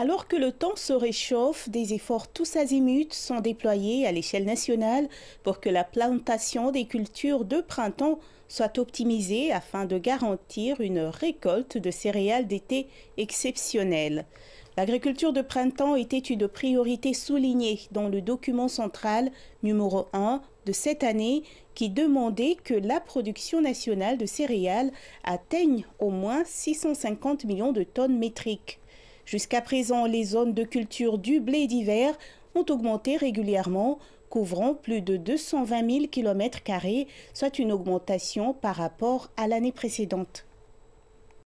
Alors que le temps se réchauffe, des efforts tous azimuts sont déployés à l'échelle nationale pour que la plantation des cultures de printemps soit optimisée afin de garantir une récolte de céréales d'été exceptionnelle. L'agriculture de printemps était une priorité soulignée dans le document central numéro 1 de cette année qui demandait que la production nationale de céréales atteigne au moins 650 millions de tonnes métriques. Jusqu'à présent, les zones de culture du blé d'hiver ont augmenté régulièrement, couvrant plus de 220 000 km, soit une augmentation par rapport à l'année précédente.